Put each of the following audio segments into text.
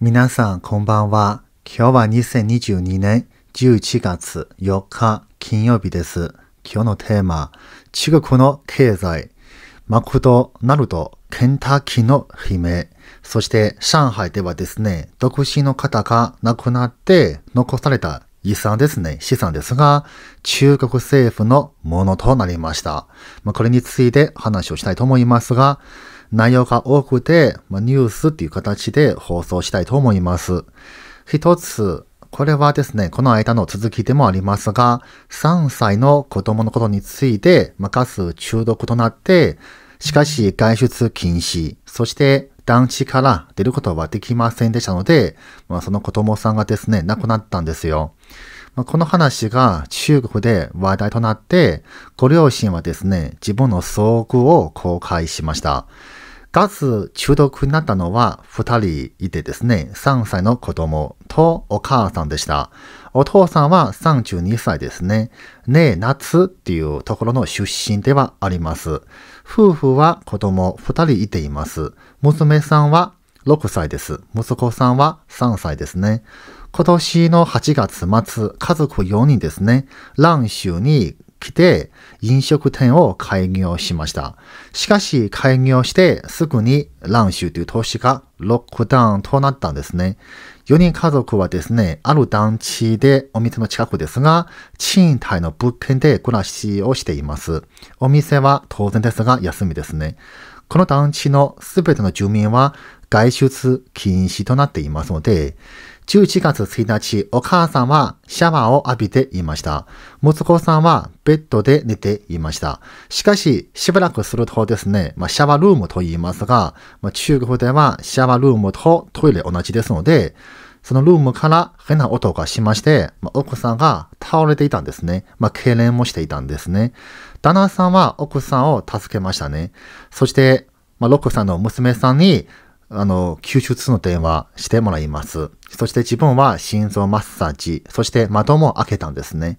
皆さん、こんばんは。今日は2022年11月4日金曜日です。今日のテーマ、中国の経済、マクドナルド、ケンタッキーの悲鳴、そして上海ではですね、独身の方が亡くなって残された遺産ですね、資産ですが、中国政府のものとなりました。まあ、これについて話をしたいと思いますが、内容が多くて、まあ、ニュースっていう形で放送したいと思います。一つ、これはですね、この間の続きでもありますが、3歳の子供のことについて、まあ、ガス中毒となって、しかし外出禁止、そして団地から出ることはできませんでしたので、まあ、その子供さんがですね、亡くなったんですよ。まあ、この話が中国で話題となって、ご両親はですね、自分の遭遇を公開しました。ガス中毒になったのは2人いてですね、3歳の子供とお母さんでした。お父さんは32歳ですね。ねえ、夏っていうところの出身ではあります。夫婦は子供2人いています。娘さんは6歳です。息子さんは3歳ですね。今年の8月末、家族4人ですね、蘭州に来て飲食店を開業しました。しかし開業してすぐに蘭州という都市がロックダウンとなったんですね。4人家族はですね、ある団地でお店の近くですが、賃貸の物件で暮らしをしています。お店は当然ですが休みですね。この団地のすべての住民は外出禁止となっていますので、11月1日、お母さんはシャワーを浴びていました。息子さんはベッドで寝ていました。しかし、しばらくするとですね、まあ、シャワールームと言いますが、まあ、中国ではシャワールームとトイレ同じですので、そのルームから変な音がしまして、まあ、奥さんが倒れていたんですね。まあ、痙攣もしていたんですね。旦那さんは奥さんを助けましたね。そして、まあ、ロックさんの娘さんに、あの、救出の電話してもらいます。そして自分は心臓マッサージ、そして窓も開けたんですね。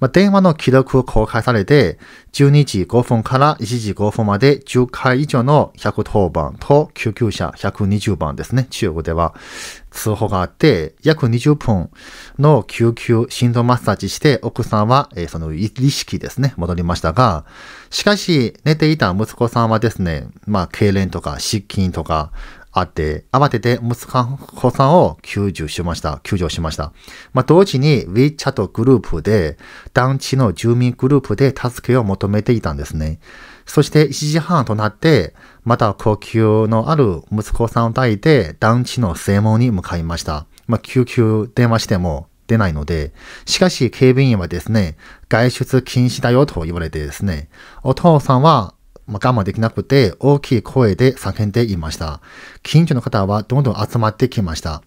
まあ、電話の記録を公開されて、12時5分から1時5分まで10回以上の110番と救急車120番ですね。中国では通報があって、約20分の救急心臓マッサージして、奥さんは、えーその意識ですね、戻りましたが、しかし寝ていた息子さんはですね、まあ、痙攣とか失禁とか、あって、慌てて息子さんを救助しました。救助しました。まあ、同時に WeChat グループで、団地の住民グループで助けを求めていたんですね。そして1時半となって、また呼吸のある息子さんを抱いて、団地の正門に向かいました。まあ、救急電話しても出ないので、しかし警備員はですね、外出禁止だよと言われてですね、お父さんはまあ、我慢できなくて大きい声で叫んでいました。近所の方はどんどん集まってきました。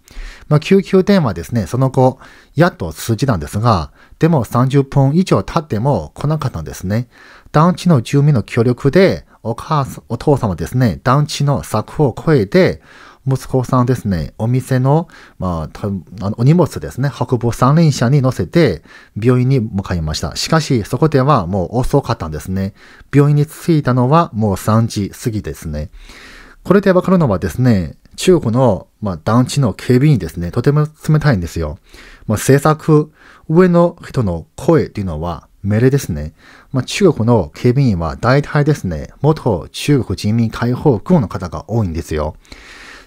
まあ、救急電話ですね、その後、やっと通じたんですが、でも30分以上経っても来なかったんですね。団地の住民の協力で、お母さん、お父様ですね、団地の柵を越えて、息子さんですね、お店の、まあ、あのお荷物ですね、運ぶ三輪車に乗せて、病院に向かいました。しかし、そこではもう遅かったんですね。病院に着いたのはもう3時過ぎですね。これでわかるのはですね、中国の、まあ、団地の警備員ですね、とても冷たいんですよ。まあ、政策、上の人の声っていうのは命令ですね。まあ、中国の警備員は大体ですね、元中国人民解放軍の方が多いんですよ。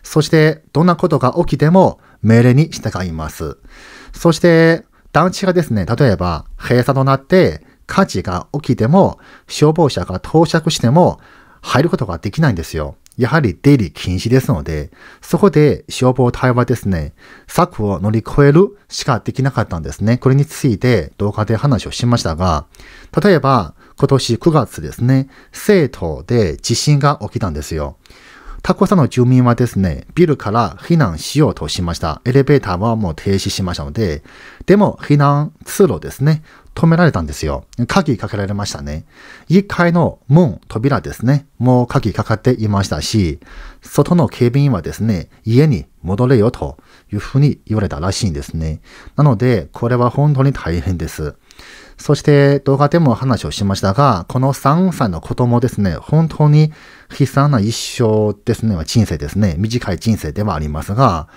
そして、どんなことが起きても命令に従います。そして、団地がですね、例えば閉鎖となって火事が起きても、消防車が到着しても入ることができないんですよ。やはり出入り禁止ですので、そこで消防隊はですね、策を乗り越えるしかできなかったんですね。これについて動画で話をしましたが、例えば今年9月ですね、生徒で地震が起きたんですよ。タコさんの住民はですね、ビルから避難しようとしました。エレベーターはもう停止しましたので、でも避難通路ですね、止められたんですよ。鍵かけられましたね。1階の門、扉ですね、もう鍵かかっていましたし、外の警備員はですね、家に戻れよというふうに言われたらしいんですね。なので、これは本当に大変です。そして動画でも話をしましたが、この3歳の子供ですね、本当に悲惨な一生ですね、人生ですね、短い人生ではありますが、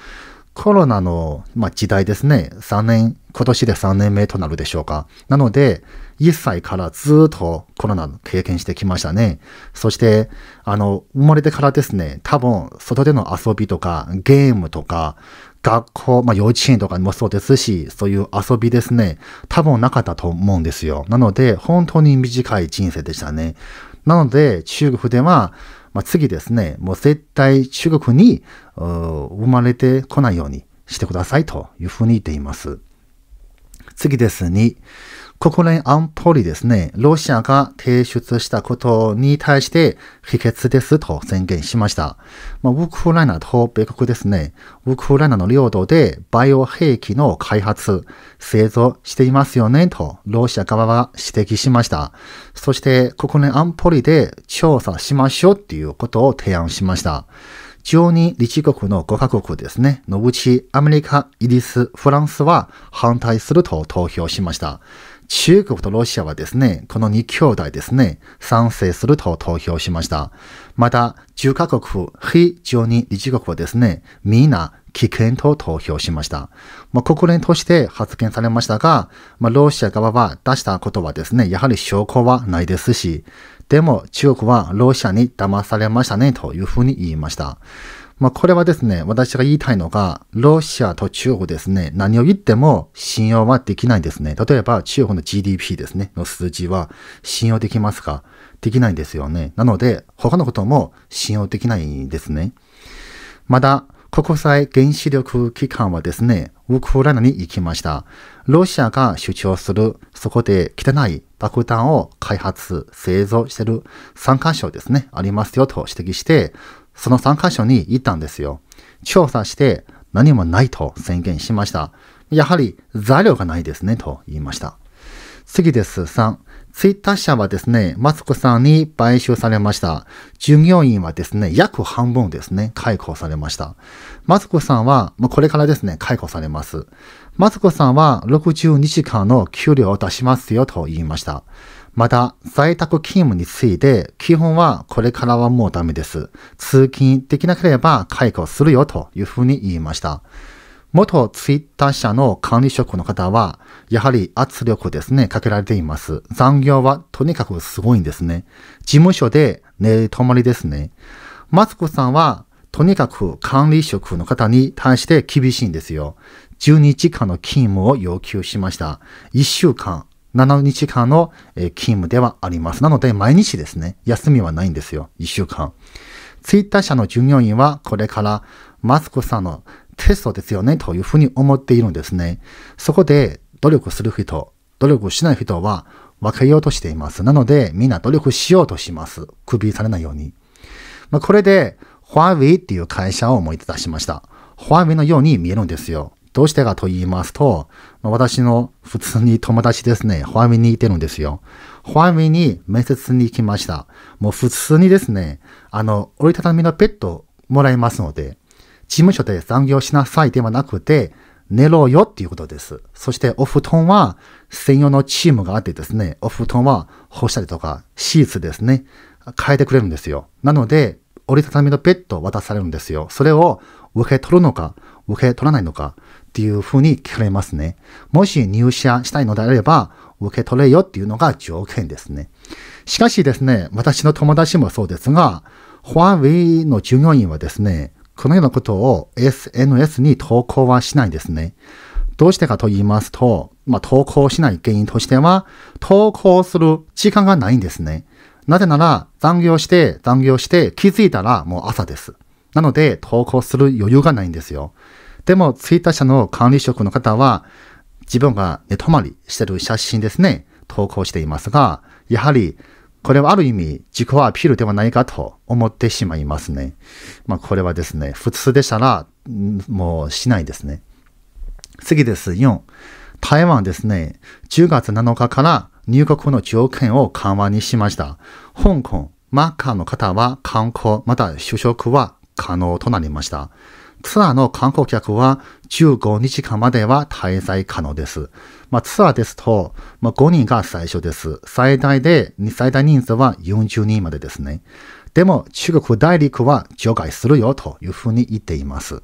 コロナの、まあ、時代ですね。3年、今年で3年目となるでしょうか。なので、1歳からずっとコロナ経験してきましたね。そして、あの、生まれてからですね、多分、外での遊びとか、ゲームとか、学校、まあ幼稚園とかもそうですし、そういう遊びですね、多分なかったと思うんですよ。なので、本当に短い人生でしたね。なので、中国では、まあ、次ですね、もう絶対中国に生まれてこないようにしてくださいというふうに言っています。次ですに、国連安保理ですね、ロシアが提出したことに対して否決ですと宣言しました。まあ、ウクライナと米国ですね、ウクライナの領土でバイオ兵器の開発、製造していますよねとロシア側は指摘しました。そして国連安保理で調査しましょうっていうことを提案しました。12理事国の5カ国ですね、のうちアメリカ、イギリス、フランスは反対すると投票しました。中国とロシアはですね、この2兄弟ですね、賛成すると投票しました。また、10カ国、非常任理事国はですね、みんな危険と投票しました。まあ、国連として発言されましたが、まあ、ロシア側は出したことはですね、やはり証拠はないですし、でも中国はロシアに騙されましたねというふうに言いました。まあ、これはですね、私が言いたいのが、ロシアと中国ですね、何を言っても信用はできないんですね。例えば、中国の GDP ですね、の数字は信用できますか？できないんですよね。なので、他のことも信用できないんですね。まだ、国際原子力機関はですね、ウクライナに行きました。ロシアが主張する、そこで汚い爆弾を開発、製造している3カ所ですね、ありますよと指摘して、その3カ所に行ったんですよ。調査して何もないと宣言しました。やはり材料がないですねと言いました。次です。3。ツイッター社はですね、マツコさんに買収されました。従業員はですね、約半分ですね、解雇されました。マツコさんは、まこれからですね、解雇されます。マツコさんは60日間の給料を出しますよと言いました。また、在宅勤務について、基本はこれからはもうダメです。通勤できなければ解雇するよというふうに言いました。元ツイッター社の管理職の方は、やはり圧力ですね、かけられています。残業はとにかくすごいんですね。事務所で寝泊まりですね。マツコさんは、とにかく管理職の方に対して厳しいんですよ。12時間の勤務を要求しました。1週間7日間の勤務ではあります。なので、毎日ですね、休みはないんですよ。1週間。ツイッター社の従業員は、これからマスクさんのテストですよね、というふうに思っているんですね。そこで、努力する人、努力しない人は分けようとしています。なので、みんな努力しようとします。首されないように。まあ、これで、ファーウェイっていう会社を思い出しました。ファーウェイのように見えるんですよ。どうしてかと言いますと、私の普通に友達ですね、ファミにいてるんですよ。ファミに面接に行きました。もう普通にですね、あの、折りたたみのベッドもらえますので、事務所で残業しなさいではなくて、寝ろよっていうことです。そしてお布団は専用のチームがあってですね、お布団は干したりとか、シーツですね、変えてくれるんですよ。なので、折りたたみのベッドを渡されるんですよ。それを受け取るのか、受け取らないのか、っていうふうに聞かれますね。もし入社したいのであれば、受け取れよっていうのが条件ですね。しかしですね、私の友達もそうですが、ファーウェイの従業員はですね、このようなことを SNS に投稿はしないんですね。どうしてかと言いますと、まあ、投稿しない原因としては、投稿する時間がないんですね。なぜなら、残業して、残業して、気づいたらもう朝です。なので、投稿する余裕がないんですよ。でも、ツイッター社の管理職の方は、自分が寝泊まりしてる写真ですね、投稿していますが、やはり、これはある意味自己アピールではないかと思ってしまいますね。まあこれはですね、普通でしたら、もうしないですね。次です。4。台湾ですね、10月7日から入国の条件を緩和にしました。香港、マッカーの方は観光、また就職は可能となりました。ツアーの観光客は15日間までは滞在可能です。まあ、ツアーですと、まあ、5人が最初です。最大で、最大人数は40人までですね。でも、中国大陸は除外するよというふうに言っています。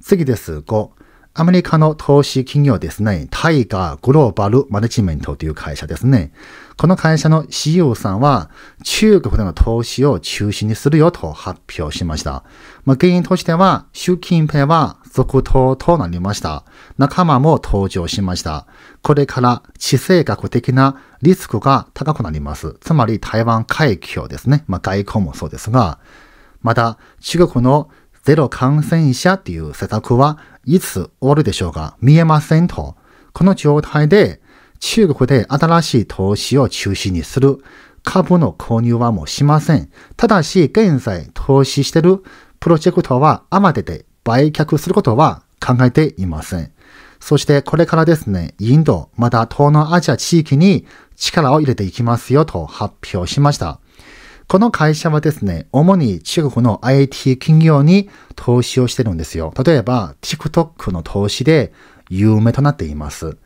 次です。5、アメリカの投資企業ですね、タイガーグローバルマネジメントという会社ですね。この会社の CEO さんは、中国での投資を中止にするよと発表しました。まあ、原因としては、習近平は続投となりました。仲間も登場しました。これから地政学的なリスクが高くなります。つまり台湾海峡ですね。まあ、外交もそうですが、また中国のゼロ感染者っていう施策はいつ終わるでしょうか？見えませんと。この状態で中国で新しい投資を中心にする株の購入はもうしません。ただし、現在投資してるプロジェクトはアマデで売却することは考えていません。そしてこれからですね、インド、また東南アジア地域に力を入れていきますよと発表しました。この会社はですね、主に中国の IT 企業に投資をしてるんですよ。例えば、TikTok の投資で有名となっています。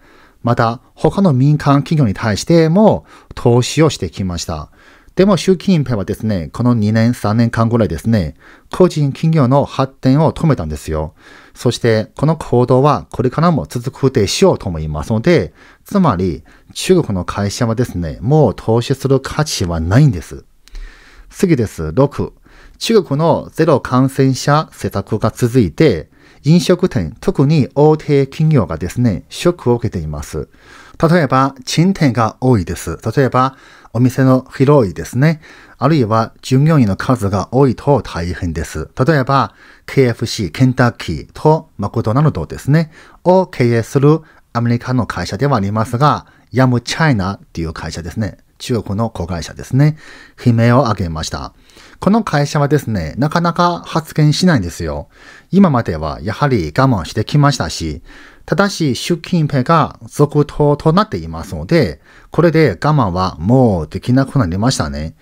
また、他の民間企業に対しても投資をしてきました。でも、習近平はですね、この2年、3年間ぐらいですね、個人企業の発展を止めたんですよ。そして、この行動はこれからも続くでしょうと思いますので、つまり、中国の会社はですね、もう投資する価値はないんです。次です。6。中国のゼロ感染者施策が続いて、飲食店、特に大手企業がですね、ショックを受けています。例えば、賃店が多いです。例えば、お店の広いですね。あるいは、従業員の数が多いと大変です。例えば、KFC、ケンタッキーとマクドナルドですね、を経営するアメリカの会社ではありますが、ヤムチャイナっていう会社ですね。中国の子会社ですね。悲鳴を上げました。この会社はですね、なかなか発言しないんですよ。今まではやはり我慢してきましたし、ただし習近平が続投となっていますので、これで我慢はもうできなくなりましたね。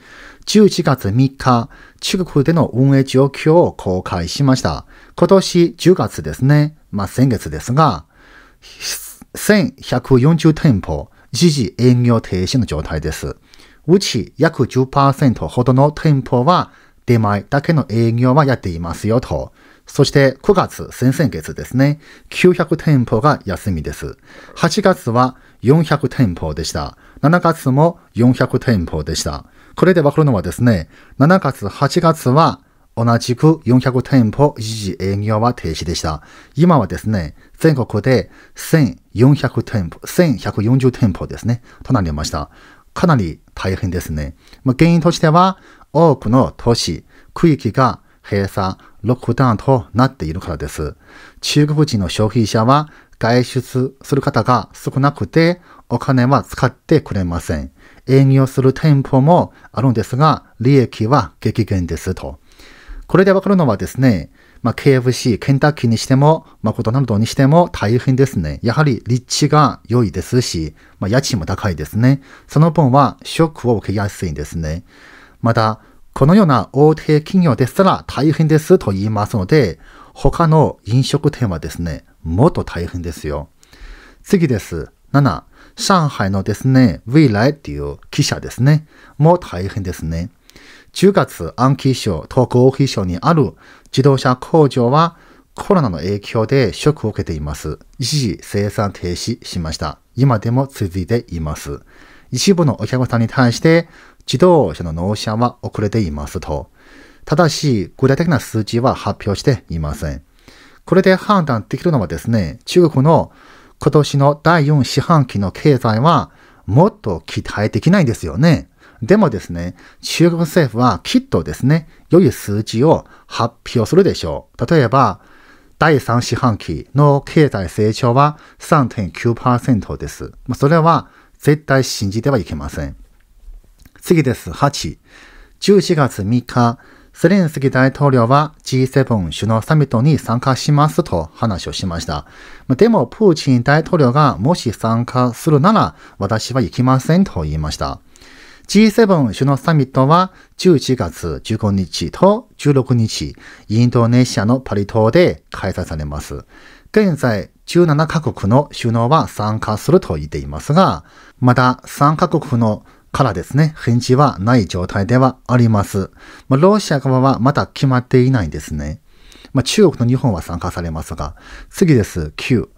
11月3日、中国での運営状況を公開しました。今年10月ですね。まあ先月ですが、1140店舗、一時営業停止の状態です。うち約10%ほどの店舗は出前だけの営業はやっていますよと。そして9月、先々月ですね、900店舗が休みです。8月は400店舗でした。7月も400店舗でした。これでわかるのはですね、7月、8月は同じく400店舗一時営業は停止でした。今はですね、全国で1400店舗、1140店舗ですね、となりました。かなり大変ですね。まあ、原因としては、多くの都市、区域が閉鎖、ロックダウンとなっているからです。中国人の消費者は外出する方が少なくて、お金は使ってくれません。営業する店舗もあるんですが、利益は激減ですと。これでわかるのはですね、まあ、KFC、ケンタッキーにしても、マクドナルドにしても大変ですね。やはり立地が良いですし、まあ、家賃も高いですね。その分はショックを受けやすいんですね。また、このような大手企業ですら大変ですと言いますので、他の飲食店はですね、もっと大変ですよ。次です。7、上海のですね、未来っていう記者ですね。も大変ですね。10月暗記省、東合秘書にある自動車工場はコロナの影響でショックを受けています。一時生産停止しました。今でも続いています。一部のお客さんに対して自動車の納車は遅れていますと。ただし、具体的な数字は発表していません。これで判断できるのはですね、中国の今年の第4四半期の経済はもっと期待できないんですよね。でもですね、中国政府はきっとですね、良い数字を発表するでしょう。例えば、第3四半期の経済成長は3.9%です。それは絶対信じてはいけません。次です。8。11月3日、セレンスキー大統領は G7 首脳サミットに参加しますと話をしました。でも、プーチン大統領がもし参加するなら、私は行きませんと言いました。G7 首脳サミットは11月15日と16日、インドネシアのパリ島で開催されます。現在、17カ国の首脳は参加すると言っていますが、まだ3カ国のからですね、返事はない状態ではあります。ロシア側はまだ決まっていないんですね。まあ、中国と日本は参加されますが、次です。9。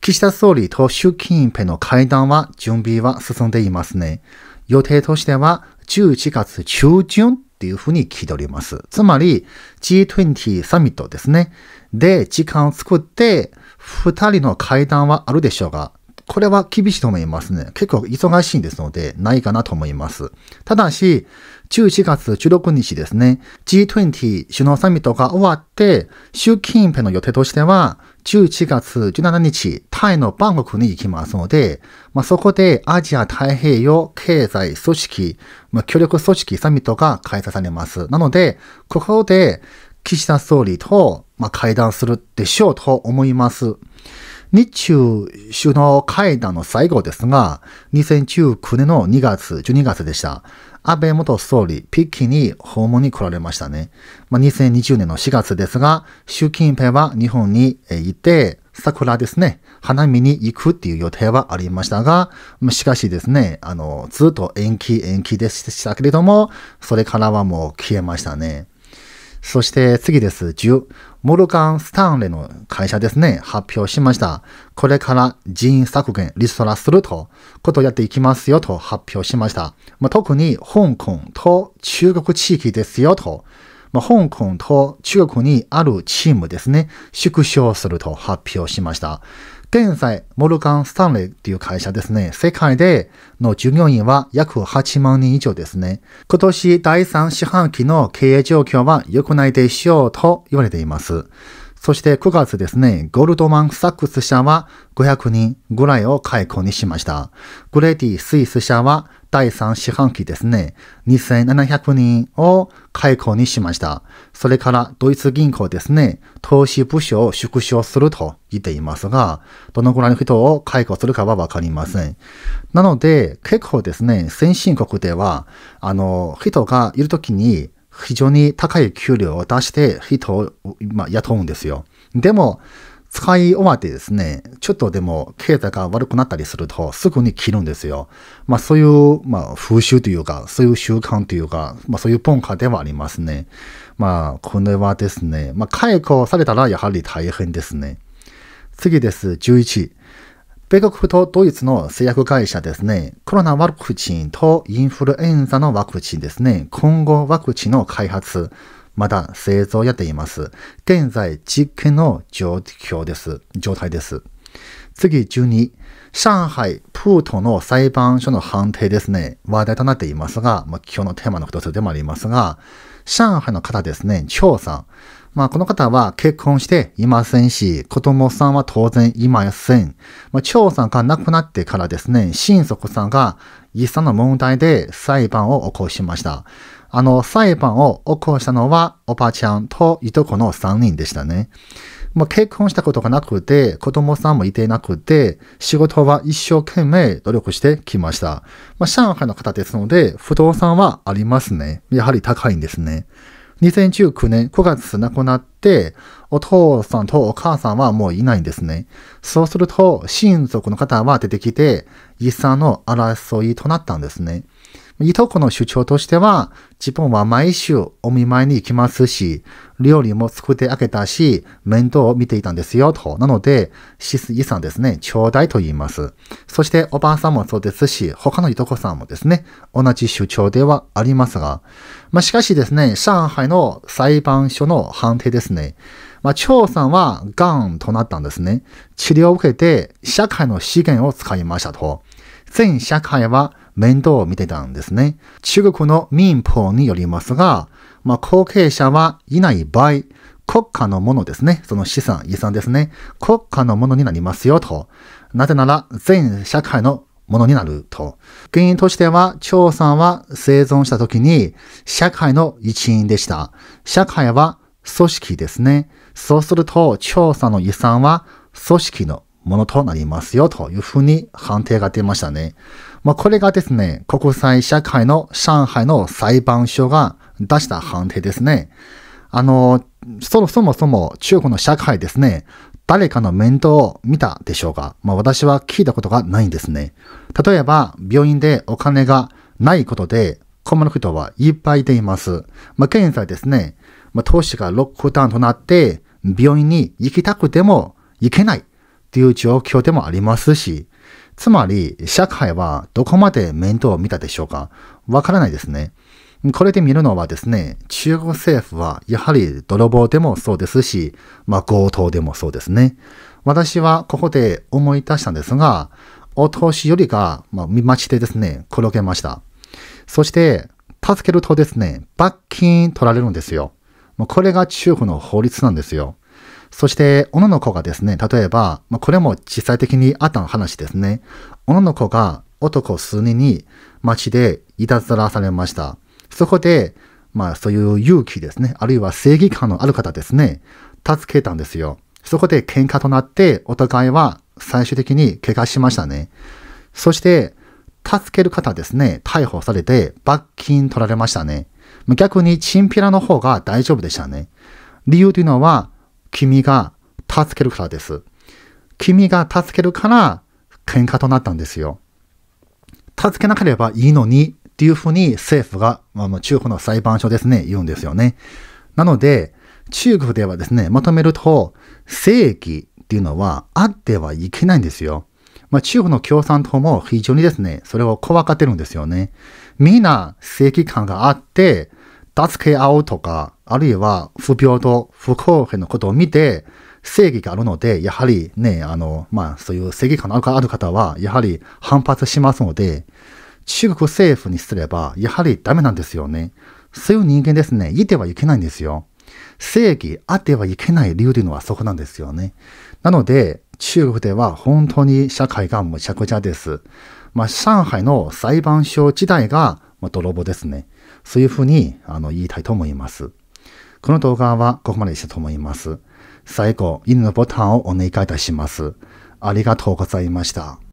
岸田総理と習近平の会談は準備は進んでいますね。予定としては11月中旬っていうふうに聞いております。つまり G20 サミットですね。で、時間を作って2人の会談はあるでしょうが、これは厳しいと思いますね。結構忙しいですので、ないかなと思います。ただし、11月16日ですね、G20 首脳サミットが終わって、習近平の予定としては、11月17日、タイのバンコクに行きますので、まあ、そこでアジア太平洋経済組織、まあ、協力組織サミットが開催されます。なので、ここで岸田総理と、まあ、会談するでしょうと思います。日中首脳会談の最後ですが、2019年の2月、12月でした。安倍元総理、北京に訪問に来られましたね。まあ、2020年の4月ですが、習近平は日本にいて、桜ですね、花見に行くっていう予定はありましたが、しかしですね、あの、ずっと延期延期でしたけれども、それからはもう消えましたね。そして次です。10、モルガン・スタンレの会社ですね、発表しました。これから人員削減、リストラすると、ことをやっていきますよと発表しました。まあ、特に香港と中国地域ですよと、まあ、香港と中国にあるチームですね、縮小すると発表しました。現在、モルガン・スタンレーという会社ですね、世界での従業員は約8万人以上ですね。今年第3四半期の経営状況は良くないでしょうと言われています。そして9月ですね、ゴールドマン・サックス社は500人ぐらいを解雇にしました。グレディ・スイス社は第3四半期ですね、2700人を解雇にしました。それからドイツ銀行ですね、投資部署を縮小すると言っていますが、どのぐらいの人を解雇するかはわかりません。なので、結構ですね、先進国では、あの、人がいるときに非常に高い給料を出して人を、ま、雇うんですよ。でも、使い終わってですね、ちょっとでも経済が悪くなったりするとすぐに切るんですよ。まあそういう、まあ風習というか、そういう習慣というか、まあそういう文化ではありますね。まあこれはですね、まあ解雇されたらやはり大変ですね。次です、11。米国とドイツの製薬会社ですね、コロナワクチンとインフルエンザのワクチンですね、今後ワクチンの開発、まだ製造やっています。現在実験の状況です。状態です。次12、上海プートの裁判所の判定ですね、話題となっていますが、まあ、今日のテーマの一つでもありますが、上海の方ですね、張さん。まあ、この方は結婚していませんし、子供さんは当然いません。まあ、張さんが亡くなってからですね、親族さんが遺産の問題で裁判を起こしました。あの、裁判を起こしたのは、おばちゃんといとこの3人でしたね。まあ、結婚したことがなくて、子供さんもいてなくて、仕事は一生懸命努力してきました。まあ、上海の方ですので、不動産はありますね。やはり高いんですね。2019年9月亡くなって、お父さんとお母さんはもういないんですね。そうすると、親族の方は出てきて、遺産の争いとなったんですね。いとこの主張としては、自分は毎週お見舞いに行きますし、料理も作ってあげたし、面倒を見ていたんですよ、と。なので、遺産ですね、ちょうだいと言います。そしておばあさんもそうですし、他のいとこさんもですね、同じ主張ではありますが、まあ、しかしですね、上海の裁判所の判定ですね、まあ、張さんは癌となったんですね。治療を受けて社会の資源を使いましたと。全社会は面倒を見てたんですね。中国の民法によりますが、まあ、後継者はいない場合、国家のものですね。その資産、遺産ですね。国家のものになりますよと。なぜなら、全社会のものになると。原因としては、張さんは生存した時に社会の一員でした。社会は組織ですね。そうすると、張さんの遺産は組織のものとなりますよというふうに判定が出ましたね。まあ、これがですね、国際社会の上海の裁判所が出した判定ですね。あの、そもそもそも中国の社会ですね、誰かの面倒を見たでしょうかまあ私は聞いたことがないんですね。例えば、病院でお金がないことで困る人はいっぱいでいます。まあ現在ですね、まあ投資がロックダウンとなって、病院に行きたくても行けないっていう状況でもありますし、つまり、社会はどこまで面倒を見たでしょうか？わからないですね。これで見るのはですね、中国政府はやはり泥棒でもそうですし、まあ強盗でもそうですね。私はここで思い出したんですが、お年寄りが、まあ、見待ちでですね、転げました。そして、助けるとですね、罰金取られるんですよ。これが中国の法律なんですよ。そして、女の子がですね、例えば、まあ、これも実際的にあった話ですね。女の子が男数人に街でいたずらされました。そこで、まあそういう勇気ですね、あるいは正義感のある方ですね、助けたんですよ。そこで喧嘩となって、お互いは最終的に怪我しましたね。そして、助ける方ですね、逮捕されて罰金取られましたね。逆にチンピラの方が大丈夫でしたね。理由というのは、君が助けるからです。君が助けるから喧嘩となったんですよ。助けなければいいのにっていうふうに政府が、まあ、中国の裁判所ですね、言うんですよね。なので、中国ではですね、まとめると、正義っていうのはあってはいけないんですよ。まあ、中国の共産党も非常にですね、それを怖がってるんですよね。みんな正義感があって、助け合うとか、あるいは不平等、不公平のことを見て、正義があるので、やはりね、あの、まあ、そういう正義感のある方は、やはり反発しますので、中国政府にすれば、やはりダメなんですよね。そういう人間ですね、いてはいけないんですよ。正義あってはいけない理由というのはそこなんですよね。なので、中国では本当に社会がむちゃくちゃです。まあ、上海の裁判所自体が、まあ、泥棒ですね。そういうふうにあの言いたいと思います。この動画はここまでしたと思います。最後、犬のボタンをお願いいたします。ありがとうございました。